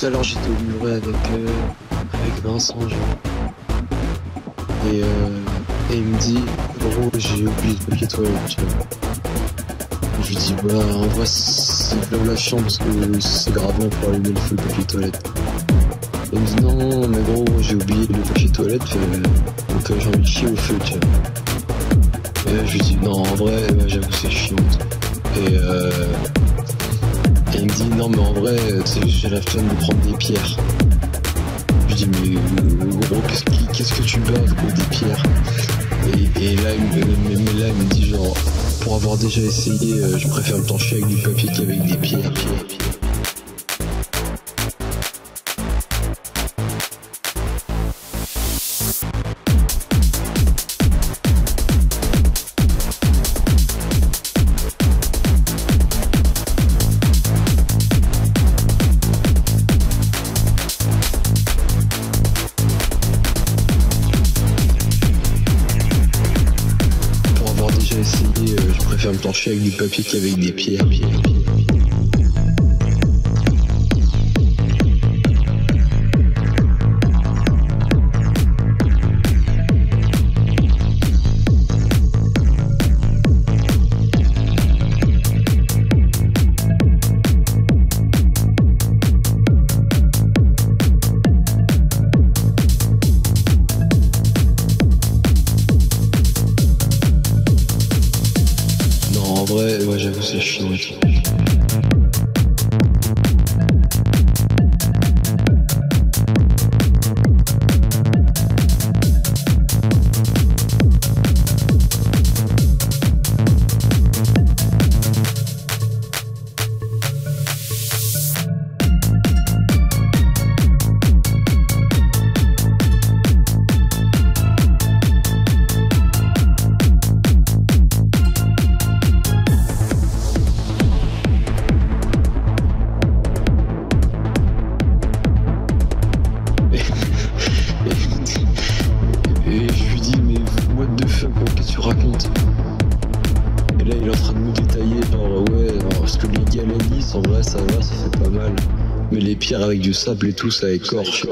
tout à l'heure j'étais au muret avec, euh, avec Vincent. Et, euh, et il me dit, gros, j'ai oublié le papier toilette, vois. Je lui dis, bah, en vrai, c'est de la chiant parce que c'est grave pour allumer le feu le papier toilette. Et il me dit, non, mais gros, j'ai oublié le papier toilette, euh, donc euh, j'ai envie de chier au feu, tu vois. Et je lui dis, non, en vrai, j'avoue, c'est chiant. Et, euh, dit, non, mais en vrai, sais, j'ai la flemme de prendre des pierres. Je dis, mais euh, gros, qu'est-ce que tu baves, gros, des pierres? Et, là, il me, dit, genre, pour avoir déjà essayé, euh, je préfère me torcher avec du papier qu'avec des pierres. Euh, je préfère me torcher avec du papier qu'avec des pierres. pierres, vrai, ouais, j'avoue, c'est chiant. Et là, il est en train de nous détailler, genre, ouais, alors, parce que les galenis, en vrai, ça va, ça fait pas mal. Mais les pierres avec du sable et tout, ça écorche.